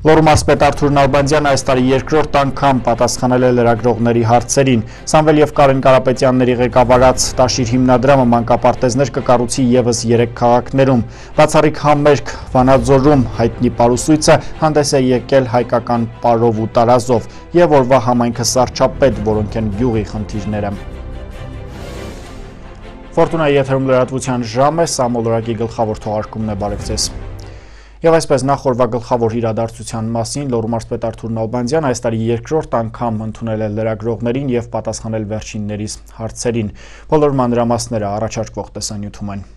Լոռու մարզպետ Արթուր Նալբանդյանը այս տարի երկրորդ անգամ պատասխանել է լրագրողների հարցերին։ Սամվել եւ Կարեն Կարապետյանների ղեկավարած Տաշիր հիմնադրամը մանկապարտեզներ կկառուցի եւս 3 քաղաքներում։ Բացառիկ համերգ Վանաձորում հայտնի պարուսույցը հանդես է եկել հայկական պարով ու տարազով եւ օրվա համայնքը սարչապետ, որոնք են գյուղի խնդիրները։ Ֆորտունայի եթերում լրատվության ժամ է, սա մոլորակի գլխավոր թողարկումն է, բարև ձեզ։ Եվ այսպես նախորվա գլխավոր իրադարձության մասին Լոռու մարզպետ Արթուր Նալբանդյան այս տարի երկրորդ անգամ ընդունել է լրագրողներին եւ պատասխանել վերջիններից հարցերին։ Բոլոր մանրամասները առաջարկվող տեսանյութում են։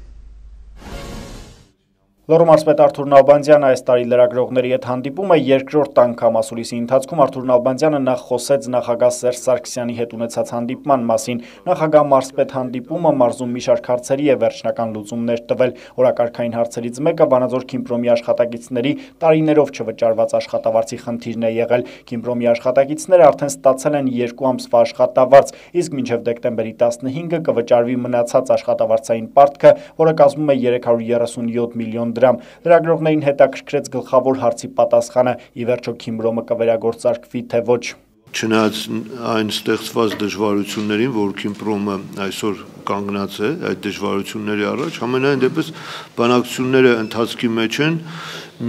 Լոռու մարզպետ Արթուր Նալբանդյանը այս տարի լրագրողների հետ հանդիպում է երկրորդ անգամ ասուլիսի ընթացքում. Արթուր Նալբանդյանը նախ խոսեց նախագահ Սերժ Սարգսյանի հետ ունեցած հանդիպման մասին։ Նախագահ մարզպետ հանդիպումը մարզում մի շարք հարցերի եւ վերջնական լուծումներ տվել։ Օրակարգային հարցերից մեկը Վանաձոր Քիմպրոմի աշխատակիցների տարիներով չվճարված աշխատավարձի խնդիրն է եղել։ Քիմպրոմի աշխատակիցները արդեն ստացել են 2 ամսվա աշխատավարձ, իսկ մինչև դեկտեմբերի 15-ը կվճարվի մնացած աշխատավարձային պարտքը, որը կազմում է 337 միլիոն դրամ։ Լրագրողներին հետաքրքրեց գլխավոր հարցի պատասխանը՝ ի վերջո Քիմրոմը կվերագործարկվի թե ոչ։ Չնայած այն ստեղծված դժվարություններին, որ Քիմպրոմը այսօր կանգնած է այդ դժվարությունների առաջ, ամենայն դեպս բանակցությունները ընթացքի մեջ են,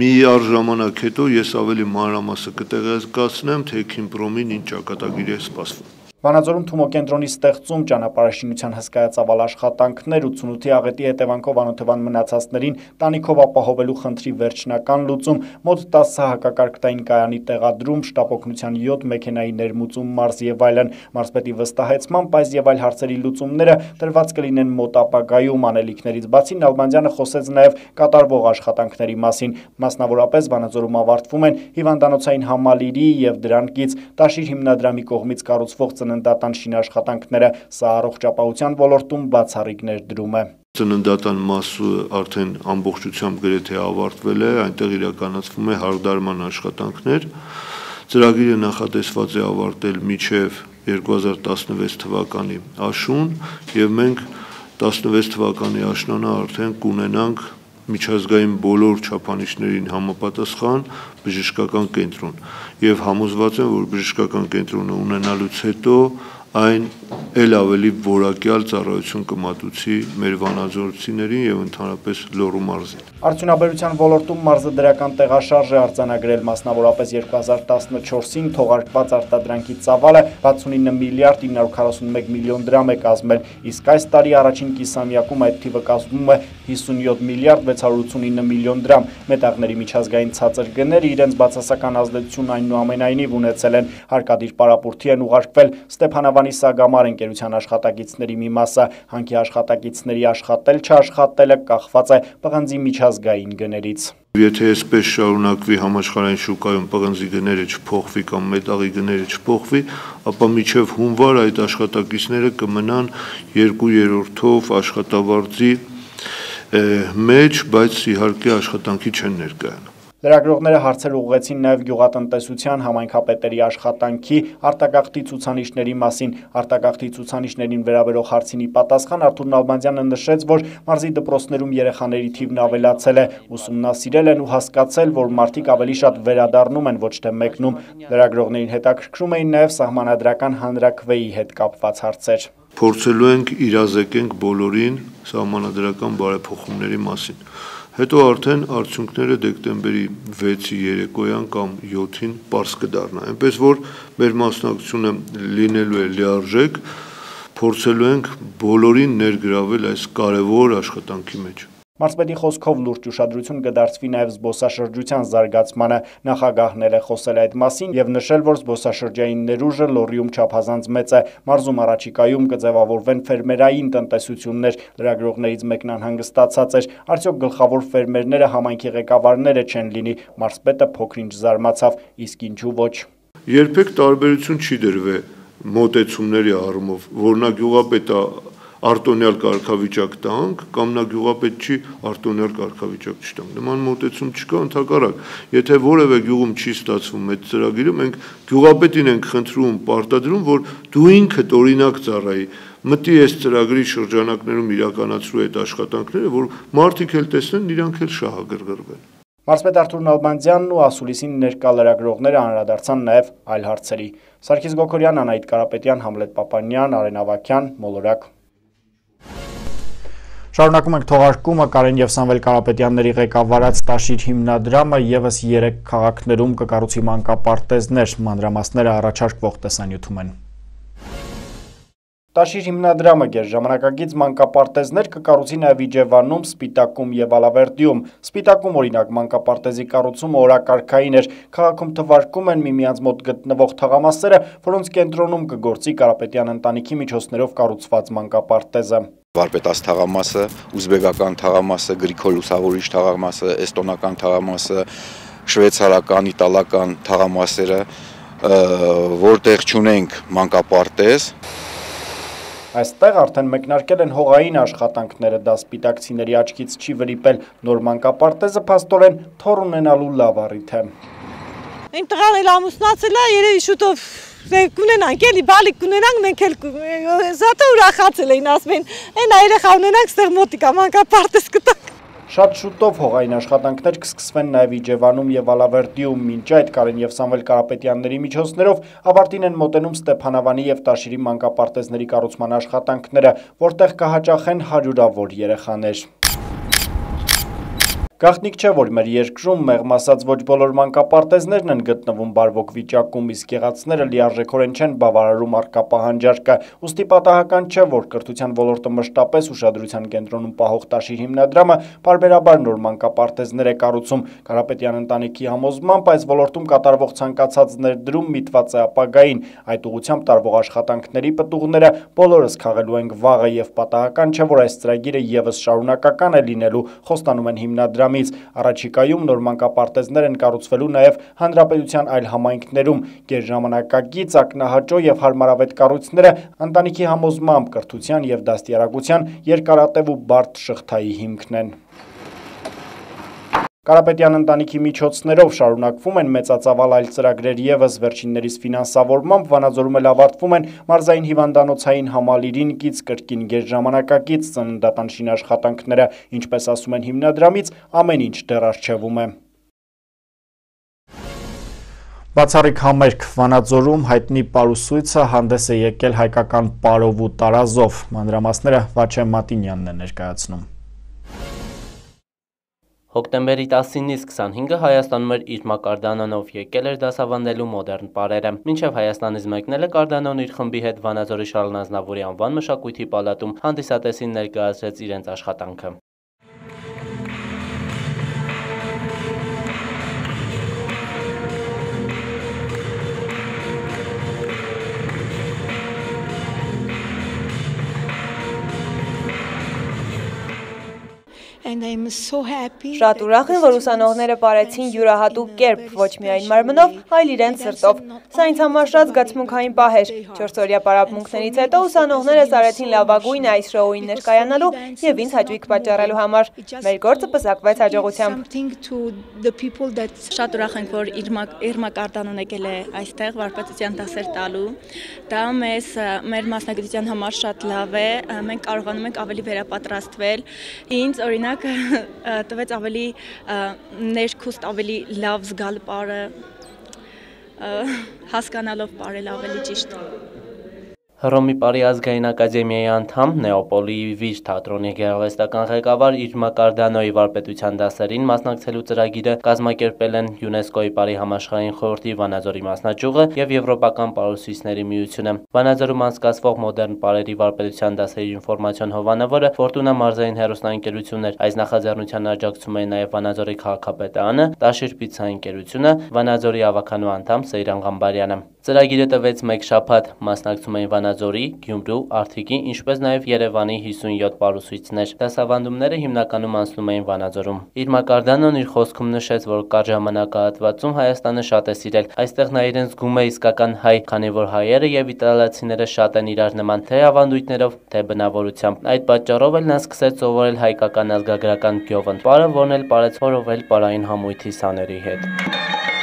մի առ ժամանակ հետո ես ավելի մանրամասը կտեղեկացնեմ, թե Քիմպրոմին ինչ ճակատագիր է սպասվում։ Վանաձորում Թումոկենտրոնի ստեղծում ճանապարհաշինության հսկայածավալ աշխատանքներ 88-ի աղետի հետևանքով անօթևան մնացածներին տանիքով ապահովելու խնդրի վերջնական լուծում, մոտ 10 հակակարգտային կայանի տեղադրում, շտապօգնության 7 մեքենայի ներմուծում մարզ եւ այլն։ Մարզպետի վստահեցմամբ այս եւ այլ հարցերի լուծումները տրված կլինեն մոտ ապագայում անելիքներից բացի Նալբանդյանը խոսեց նաեւ կատարվող աշխատանքների մասին։ Մասնավորապես Վանաձորում ավարտվում են հիվանդանոցային համալիրի եւ դրանից Տաշիր հիմնադրամի կողմից կառուցվող ծննդի ծննդատան շինաշխատանքները, սա առողջապահության ոլորտում բացառիկ ներդրում է։ Ծննդատան մասը արդեն ամբողջությամբ գրեթե ավարտվել է, այնտեղ իրականացվում է հարդարման աշխատանքներ։ Ծրագիրը նախատեսված է ավարտել միջև 2016 թվականի աշուն եւ մենք 16 թվականի աշնանը արդեն կունենանք միջազգային բոլոր չափանիշներին համապատասխան բժշկական կենտրոն եւ համոզված եմ որ բժշկական կենտրոնը ունենալուց հետո այն ել ավելի որակյալ ծառայություն կմատուցի մեր վանաձորցիներին եւ ընդհանրապես Լոռու մարզին։ Արդյունաբերության ոլորտում մարզը դրական տեղաշարժ է արձանագրել մասնավորապես 2014-ին թողարկված արտադրանքի ծավալը 69 միլիարդ 941 միլիոն դրամ է կազմել, իսկ այս տարի առաջին կիսամյակում այդ թիվը կազմում է 57 միլիարդ 689 միլիոն դրամ։ Մետաղների միջազգային ցածր գները իրենց բացասական ազդեցությունն այնուամենայնիվ ունեցել են։ Հարկադիր պարապորթի են ուղարկվել Ստեփանավան Երևանի Սագամար ընկերության աշխատակիցների մի մասը հանքի աշխատակիցների աշխատել չաշխատելը կախված է պղնձի միջազգային գներից։ Եթե այսպես շարունակվի համաշխարհային շուկայում պղնձի գները չփոխվի կամ մետաղի գները չփոխվի, ապա միջև հունվար այդ աշխատակիցները կմնան 2/3-ով աշխատավարձի մեջ, բայց իհարկե աշխատանքի չեն ներկայանում։ Լրագրողները հարցեր ուղղեցին նաև գյուղատնտեսության համայնքապետերի աշխատանքի արտագաղթի ցուցանիշների մասին։ Արտագաղթի ցուցանիշներին վերաբերող հարցինի պատասխան Արթուր Նալբանդյանը նշեց, որ մարզի դպրոցներում երեխաների թիվն ավելացել է, ուսումնասիրել են ու հասկացել, որ մարդիկ ավելի շատ վերադառնում են, ոչ թե մեկնում։ Լրագրողներին հետաքրքրում էին նաև սահմանադրական հանրակրվեի հետ կապված հարցեր փորձելու ենք իրազեկենք բոլորին սահմանադրական բարեփոխումների մասին հետո արդեն արդյունքները դեկտեմբերի 6-ի երեկոյան կամ 7-ին པարս կդառնա։ Այնպես որ մեր մասնակցությունը լինելու է լիարժեք, փորձելու ենք բոլորին ներգրավել այս կարևոր աշխատանքի մեջ։ Մարզպետի խոսքով լուրջ ուշադրություն կդարձվի նաև զբոսաշրջության զարգացմանը։ Նախագահն էլ է խոսել այդ մասին եւ նշել, որ զբոսաշրջային ներուժը Լոռիում չափազանց մեծ է։ Մարզում առաջիկայում կձևավորվեն ֆերմերային տնտեսություններ։ Լրագրողներից մեկն անհանգստացած էր, արդյոք գլխավոր ֆերմերները համայնքի ղեկավարները չեն լինի։ Մարզպետը փոքրինչ զարմացավ, իսկ ինչու ոչ։ Երբեք տարբերություն չի դրվել մոտեցումների առումով, որ նա գյուղապետը արտոնյալ կարգավիճակ տանք կամ նա գյուղապետ չի արտոնյալ կարգավիճակ չտանք։ Նման մոտեցում չկա ընդհակառակ։ Եթե որևէ գյուղում չի ստացվում այդ ծրագիրը, մենք գյուղապետին ենք խնդրում, պարտադրում, որ դու ինքդ օրինակ ծառայի մտի այս ծրագրի շրջանակներում իրականացրու այդ աշխատանքները, որ մարդիկ էլ տեսնեն, իրանք էլ շահագրգռվեն։ Մարսպետ Արթուր Նալբանդյանն ու ասուլիսին ներկա լրագրողները անդրադարձան նաև այլ հարցերի։ Սարգիս Գոքորյան, Անահիտ Կարապետյան, Համլետ Պապանյան, Արեն Ավակյան, Մոլորակ։ Շարունակում ենք թողարկումը Կարեն եւ Սամվել Կարապետյանների ղեկավարած Տաշիր հիմնադրամը եւս 3 քաղաքներում կկառուցի մանկապարտեզներ, մանրամասները առաջարկվող տեսանյութում են։ Տաշիր հիմնադրամը գեր ժամանակագից մանկապարտեզներ կկառուցի նաև Իջևանում, Սպիտակում եւ Ալավերդիում։ Սպիտակում օրինակ մանկապարտեզի կառուցումը օրակարգային էր։ Քաղաքում թվարկում են միմյանց մոտ գտնվող թաղամասերը, որոնց կենտրոնում կգործի Կարապետյան ընտանիքի միջոցներով կառուցված մանկապարտեզը վարպետաց թաղամասը, ուզբեկական թաղամասը, գրիգոր լուսավորիչ թաղամասը, էստոնական թաղամասը, շվեյցարական, իտալական թաղամասերը, որտեղ ճունենք մանկապարտեզ, Այստեղ արդեն մեկնարկել են հողային աշխատանքները, դա սպիտակցիների աչքից չի վրիպել նոր մանկապարտեզը փաստորեն թոր ունենալու լավ առիթ է։ Իմ տղան էլ ամուսնացել է, երևի շուտով կունենանք, էլի բալիկ կունենանք, մենք էլ զատը ուրախացել էին, ասում են, այն երեխա ունենանք, ստեղ մոտիկա մանկապարտեզ կտանք։ Շատ շուտով հողային աշխատանքներ կսկսվեն նաև Իջևանում եւ Ալավերդիում, մինչ այդ Կարեն եւ Սամվել Կարապետյանների միջոցներով ավարտին են մոտենում Ստեփանավանի եւ Տաշիրի մանկապարտեզների կառուցման աշխատանքները, որտեղ կհաճախեն հարյուրավոր երեխաներ։ Գաղտնիք չէ, որ մեր երկրում մեղմ ասած ոչ բոլոր մանկապարտեզներն են գտնվում բարվոք վիճակում, իսկ եղածները լիարժեքորեն չեն բավարարում առկա պահանջարկը։ Ոստի պատահական չէ, որ կրթության ոլորտը մշտապես ուշադրության կենտրոնում պահող Տաշիր հիմնադրամը բարբերաբար նոր մանկապարտեզներ է կառուցում։ Կարապետյան ընտանիքի համոզմամբ այս ոլորտում կատարվող ցանկացած ներդրում միտված է ապագային։ Այդ ուղությամբ տարվող աշխատանքների պտուղները բոլորս քաղելու ենք վաղը եւ պատահական չէ, որ այս ծրագիրը եւս շարունակական է լինելու, խոստանում են հիմնադրամը հիմնադրամից։ Առաջիկայում նոր մանկապարտեզներ են կառուցվելու նաև հանրապետության այլ համայնքներում։ Գերժամանակակից ակնահաճո եւ հարմարավետ կառույցները ընտանիքի համոզմամբ կրթության եւ դաստիարակության երկարատև ու բարդ շղթայի հիմքն են։ Կարապետյան ընտանիքի միջոցներով շարունակվում են մեծածավալ այլ ծրագրեր եւս վերջիններիս ֆինանսավորմամբ Վանաձորում էլ ավարտվում են մարզային հիվանդանոցային համալիրին կից կրկին գեր ժամանակակից ծննդատան շինաշխատանքները, ինչպես ասում են հիմնադրամից, ամեն ինչ դեռ արժևում է։ Բացառիկ համերգ Վանաձորում հայտնի պարուսույցը հանդես է եկել հայկական պարով ու տարազով։ Մանրամասները Վաչե Մատինյանն է ներկայացնում։ Հոկտեմբերի 19-ից 25-ը Հայաստանում էր իր մակարդանանով եկել էր դասավանդելու մոդեռն պարերը։ Մինչև Հայաստանից մեկնելը Կարդանոն իր խմբի հետ Վանաձորի Շարլ Նազնավուրի անվան մշակույթի պալատում հանդիսատեսին ներկայացրեց իրենց աշխատանքը։ Շատ ուրախ եմ, որ ուսանողները բարեցին յուրահատուկ կերպ, ոչ միայն մարմնով, այլ իրենց սրտով։ Սա ինձ համար շատ զգացմունքային պահ էր։ 4-օրյա պարապմունքներից հետո ուսանողները սարեցին լավագույնը այս շոուին ներկայանալու եւ ինձ հաճույք պատճառելու համար։ Մեր գործը պսակվեց հաջողությամբ։ Շատ ուրախ ենք, որ Իրմա Կարդանոն եկել է այստեղ վարպետության դասեր տալու։ Դա մեզ մեր մասնագիտության համար շատ լավ է։ Մենք կարողանում ենք ավելի վերապատրաստվել։ Ինձ օրինակ տվեց ավելի ներքուստ ավելի լավ զգալ պարը հասկանալով պարել ավելի ճիշտ Հռոմի Պարի ազգային ակադեմիայի անդամ, Նեոպոլիի Վիժ թատրոնի գեղարվեստական ղեկավար Իրմա Կարդանոյի վարպետության դասերին մասնակցելու ծրագիրը կազմակերպել են ՅՈՒՆԵՍԿՕ-ի Պարի համաշխարհային խորհրդի Վանաձորի մասնաճյուղը եւ Եվրոպական պարուսույցների միությունը։ Վանաձորում անցկացվող մոդեռն պարերի վարպետության դասերի ինֆորմացիոն հովանավորը Ֆորտունա մարզային հերոստանգերությունն էր։ Այս նախաձեռնության աջակցում էին նաեւ Վանաձորի քաղաքապետարանը, Տաշիր պիցցա ընկերությունը, Վանաձորի ավականու անդամ Սեյրան Ղամբարյանը։ Ծրագիրը տվեց 1 շաբաթ, մասնակցում էին Վանաձորի, Գյումրու, Արթիկի, ինչպես նաև Երևանի 57 պարուսույցներ։ Դասավանդումները հիմնականում անցնում էին Վանաձորում։ Իր Մակարդանոն իր խոսքում նշեց, որ կար ժամանակահատվածում Հայաստանը շատ է սիրել։ Այստեղ նա իրեն զգում է իսկական հայ, քանի որ հայերը եւ իտալացիները շատ են իրար նման, թե ավանդույթներով, թե բնավորությամբ։ Այդ պատճառով էլ նա սկսեց սովորել հայկական ազգագրական գյովն, պարը, որն էլ պարեց որովել պարային համույթի սաների հետ։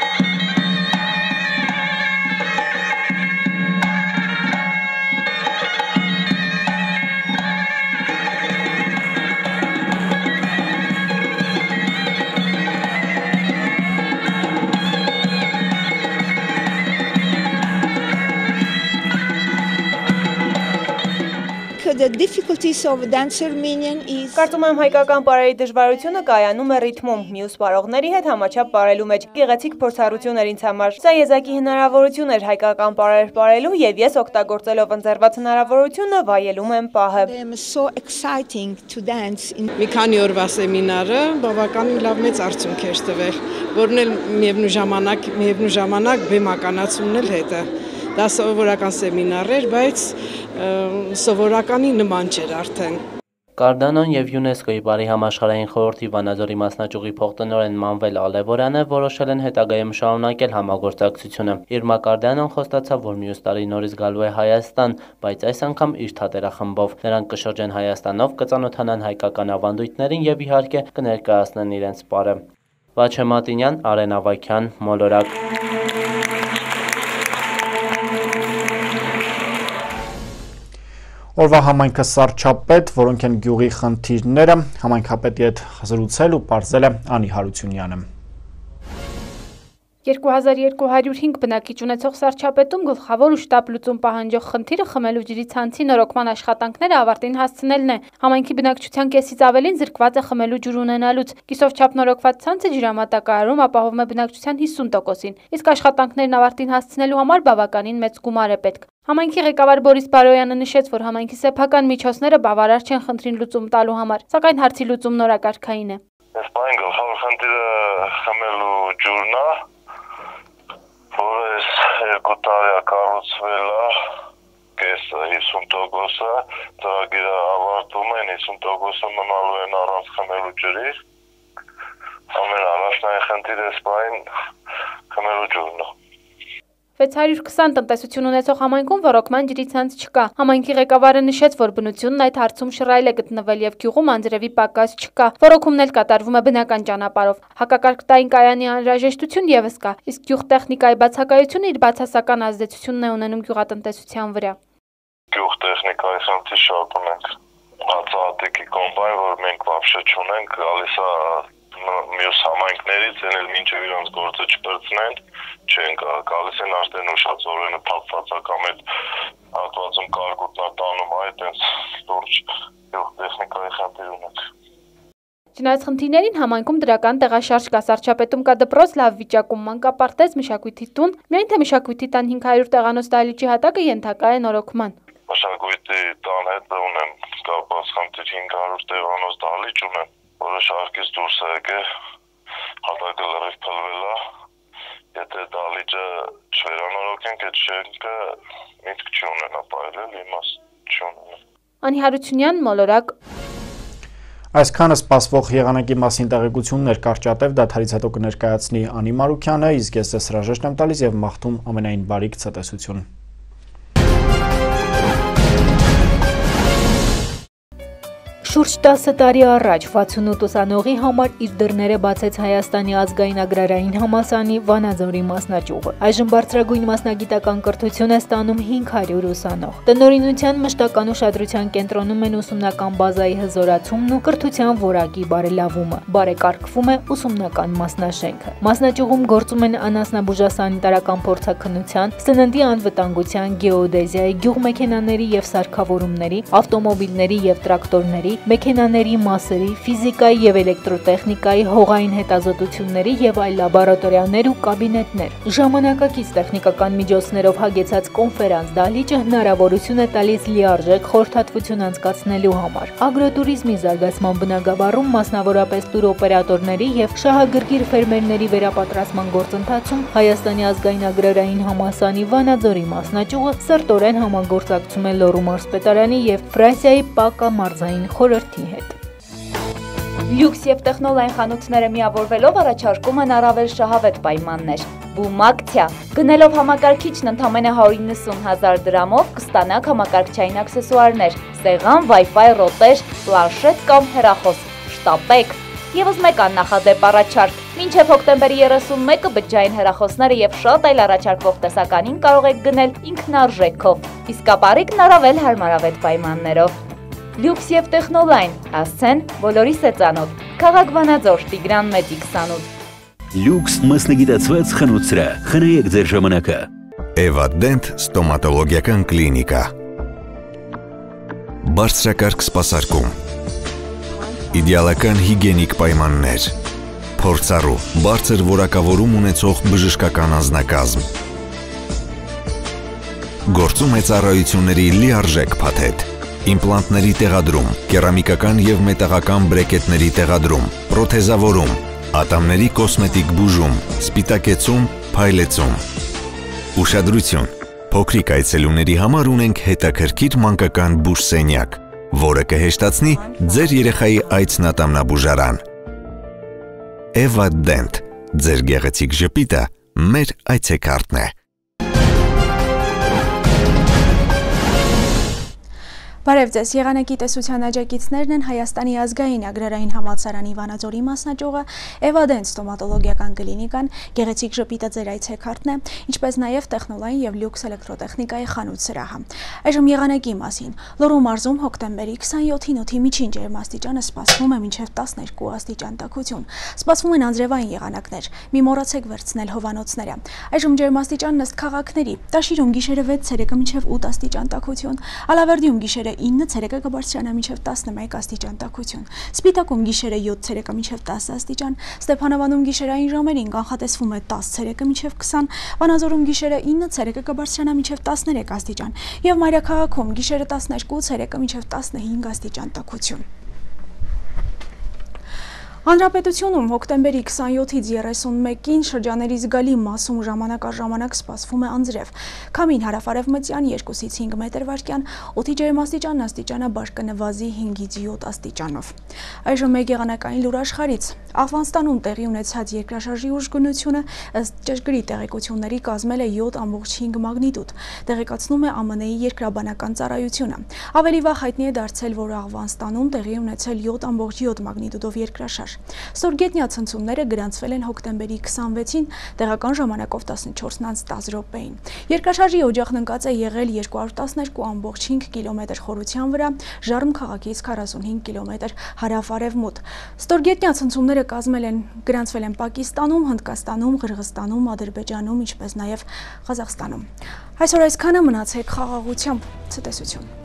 difficulties of dancer minion is Կարծում եմ հայկական բարերի դժվարությունը կայանում է ռիթմում, մյուս բարողների հետ համաչափ բարելու մեջ։ Գեղեցիկ փորձառություն էր ինձ համար։ Սա եզակի հնարավորություն էր հայկական բարեր բարելու եւ ես օգտագործելով ընձեռված հնարավորությունը վայելում եմ պահը։ so exciting to dance in Մի քանի օրվա սեմինարը բավականին լավ մեծ արդյունք էր տվել, որն էլ միևնույն ժամանակ միևնույն ժամանակ բեմականացումն էլ հետը Դա սովորական սեմինար էր, բայց սովորականի նման չէր արդեն։ Կարդանոն եւ ՅՈՒՆԵՍԿՕ-ի բարի համաշխարհային խորհրդի Վանաձորի մասնաճյուղի փոխտնօրեն Մանվել Ալևորյանը որոշել են հետագայում շարունակել համագործակցությունը։ Իրմա Կարդանոն խոստացավ, որ մյուս տարի նորից գալու է Հայաստան, բայց այս անգամ իր թատերախմբով։ Նրանք կշրջեն Հայաստանով, կծանոթանան հայկական ավանդույթներին եւ իհարկե կներկայացնեն իրենց պարը։ Վաչե Մատինյան, Արեն Ավակյան, Մոլորակ։ Օրվա համայնքը սարչապետ, որոնք են գյուղի խնդիրները, համայնքապետի հետ զրուցել ու պարզել է Անի Հարությունյանը։ 2205 բնակիչ ունեցող Սարչապետում գլխավոր ու շտապ լուծում պահանջող խնդիրը խմելու ջրի ցանցի նորոգման աշխատանքները ավարտին հասցնելն է։ Համայնքի բնակչության կեսից ավելին զրկված է խմելու ջուր ունենալուց։ Կիսով չափ նորոգված ցանցը ջրամատակարարում ապահովում է բնակչության 50%-ին, իսկ աշխատանքներն ավարտին հասցնելու համար բավականին մեծ գումար է պետք։ Համայնքի ղեկավար Բորիս Բարոյանը նշեց, որ համայնքի սեփական միջոցները բավարար չեն խնդրին լուծում տալու համար, սակայն հարցի լուծում նորակարգային է։ Այս բան գլխավոր խնդիրը խմելու ջուրն է, որը այս երկու տարի կառուցվել է կես 50%-ը, ծրագիրը ավարտում են 50%-ը մնալու են առանց խմելու ջրի։ Ամեն առաջնային խնդիրը բան խմելու ջուրն է։ 620 տնտեսություն ունեցող համայնքում ոռոգման ջրիցանց չկա։ Համայնքի ղեկավարը նշեց, որ բնությունն այդ հարցում շռայլ է գտնվել եւ գյուղում անձրևի պակաս չկա։ Ոռոգումն էլ կատարվում է բնական ճանապարհով։ Հակակարգտային կայանի անհրաժեշտություն եւս կա, իսկ գյուղտեխնիկայի բացակայությունը իր բացասական ազդեցությունն է ունենում գյուղատնտեսության վրա։ Գյուղտեխնիկայի սանտի շարունակ հացահատիկի կոմբայն, որ մենք վաբշե չունենք, գալիս է մյուս համայնքներից, են էլ մինչև իրանց գործը չպրծնեն, չեն գալիս են արդեն ուշած օրենը թափված է կամ այդ հատվածում կարգուտնա տանում այդ այնց լուրջ տեխնիկայի խնդիր ունենք։ Չնայած խնդիրներին համայնքում դրական տեղաշարժ կա Սարչապետում կա դպրոց, լավ վիճակում մանկապարտեզ, մշակույթի տուն, միայն թե մշակույթի տան 500 տեղանոց դահլիճի հատակը ենթակա է նորոգման։ Մշակույթի տան հետ ունեմ կապված խնդիր 500 տեղանոց դահլիճ ունեմ, որը շարքից դուրս է եկել, հատակը լրիվ փլվել է, եթե դալիճը չվերանորոգենք, այդ շենքը միտք չունենա պայելել, իմաստ չունենա։ Անի Հարությունյան, Մոլորակ Այսքանը սպասվող եղանակի մասին տեղեկություններ կարճատև դաթարից հետո կներկայացնի Անի Մարուկյանը, իսկ ես ես հրաժեշտ եմ տալիս եւ մաղթում ամենայն բարիք ցտեսություն։ Շուրջ 10 տարի առաջ 68 ուսանողի համար իր դռները բացեց Հայաստանի ազգային agrarային համասանի Վանաձորի մասնաճյուղը։ Այժմ բարձրագույն մասնագիտական կրթություն է ստանում 500 ուսանող։ Տնօրինության մշտական ուշադրության կենտրոնում են ուսումնական բազայի հզորացումն ու կրթության որակի բարելավումը։ Բարեկարգվում է ուսումնական մասնաշենքը։ Մասնաճյուղում գործում են անասնաբուժասանիտարական փորձաքննության, սննդի անվտանգության, գեոդեզիայի, գյուղմեքենաների եւ սարքավորումների, ավտոմոբիլների եւ տրակտորների, մեքենաների մասերի, ֆիզիկայի եւ էլեկտրոտեխնիկայի, հողային հետազոտությունների եւ այլ լաբորատորիաներ ու կաբինետներ։ Ժամանակակից տեխնիկական միջոցներով հագեցած կոնֆերանս դահլիճը հնարավորություն է տալիս լիարժեք խորհրդատվություն անցկացնելու համար։ Ագրոտուրիզմի զարգացման բնագավառում մասնավորապես տուրօպերատորների եւ շահագրգիռ ֆերմերների վերապատրաստման գործընթացում Հայաստանի ազգային ագրարային համասանի Վանաձորի մասնաճյուղը սրտորեն համագործակցում է Լոռու մարզպետարանի եւ Ֆրանսիայի Պակա մարզային խոր խորհրդի հետ։ Լյուքս եւ տեխնոլային խանութները միավորվելով առաջարկում են առավել շահավետ պայմաններ։ Բում ակցիա։ Գնելով համակարգիչն ընդամենը 190 հազար դրամով կստանաք համակարգչային աքսեսուարներ, սեղան, Wi-Fi ռոտեր, պլանշետ կամ հեռախոս։ Շտապեք։ Եվս մեկ աննախադեպ առաջարկ։ Մինչև հոկտեմբերի 31-ը բջջային հեռախոսները եւ շատ այլ առաջարկվող տեսականին կարող եք գնել ինքնարժեքով։ Իսկ ապարիկն առավել հարմարավետ պայմաններով։ Լյուքս եւ տեխնոլայն, հասցեն բոլորիս է ծանոթ։ Քաղաք Վանաձոր, Տիգրան Մեծի 28։ Լյուքս մասնագիտացված խնութսրա, խնայեք ձեր ժամանակը։ Էվադենտ ստոմատոլոգիական կլինիկա բարձրակարգ սպասարկում, իդեալական հիգենիկ պայմաններ, փորձառու, բարձր որակավորում ունեցող բժշկական անձնակազմ, գործում է ծառայությունների լիարժեք փաթեթ, իմպլանտների տեղադրում, կերամիկական եւ մետաղական բրեկետների տեղադրում, պրոթեզավորում, ատամների կոսմետիկ բուժում, սպիտակեցում, փայլեցում։ Ուշադրություն. Փոքրիկ այցելուների համար ունենք հետաքրքիր մանկական բուժսենյակ, որը կհեշտացնի ձեր երեխայի այցն ատամնաբուժարան։ Eva Dent ձեր գեղեցիկ ժպիտը մեր այցեքարտն է։ Բարև ձեզ, եղանակի տեսության աջակիցներն են Հայաստանի ազգային agrarային համալսարանի Վանաձորի մասնաճյուղը, Էվադեն ստոմատոլոգիական կլինիկան, գեղեցիկ ժպիտը ձեր այցեքարտն է, ինչպես նաև տեխնոլային եւ լյուքս էլեկտրոտեխնիկայի խանութ սրահը։ Այժմ եղանակի մասին։ Լոռու մարզում հոկտեմբերի 27-ին օդի միջին ջերմաստիճանը սպասվում է մինչև 12 աստիճան տաքություն։ Սպասվում են անձրևային եղանակներ։ Մի մոռացեք վերցնել հովանոցները։ Այժմ ջերմաստիճանն ըստ քաղաքների։ Տաշիրում գիշերը 6 ցերեկը մինչև 8 աստիճան տաքություն։ Ալավերդիում գիշերը գիշերը 9 ցերեկը կբարձրանա մինչև 11 աստիճան տաքություն։ Սպիտակում գիշերը 7 ցերեկը մինչև 10 աստիճան, Ստեփանավանում գիշերային ժամերին կանխատեսվում է 10 ցերեկը մինչև 20, Վանաձորում գիշերը 9 ցերեկը կբարձրանա մինչև 13 աստիճան եւ Մայրաքաղաքում գիշերը 12 ցերեկը մինչև 15 աստիճան տաքություն։ Հանրապետությունում հոկտեմբերի 27-ից 31-ին շրջաների զգալի մասում ժամանակ առ ժամանակ սպասվում է անձրև։ Քամին հարավարևմտյան 2-ից 5 մետր վարկյան, օդի ջերմաստիճանն աստիճանաբար կնվազի 5-ից 7 աստիճանով։ Այժմ մեկ եղանակային լուր աշխարից։ Աֆղանստանում տեղի ունեցած երկրաշարժի ուժգնությունը ըստ ճշգրիտ տեղեկությունների կազմել է 7.5 մագնիտուդ, տեղեկացնում է ԱՄՆ-ի երկրաբանական ծառայությունը։ Ավելի վաղ հայտնի է դարձել, որ Աֆղանստանում տեղի ունեցել 7.7 մագնիտուդով երկրաշարժ երկրաշարժ։ Ստորգետնյա ցնցումները գրանցվել են հոկտեմբերի 26-ին տեղական ժամանակով 14-ից 10 րոպեին։ Երկրաշարժի օջախն ընկած է եղել 212.5 կիլոմետր խորության վրա, Ժարմ քաղաքից 45 կիլոմետր հարավ-արևմուտք։ Ստորգետնյա ցնցումները կազմել են գրանցվել են Պակիստանում, Հնդկաստանում, Ղրղստանում, Ադրբեջանում, ինչպես նաև Ղազախստանում։ Այսօր այսքանը մնացեք խաղաղությամբ։ Ցտեսություն։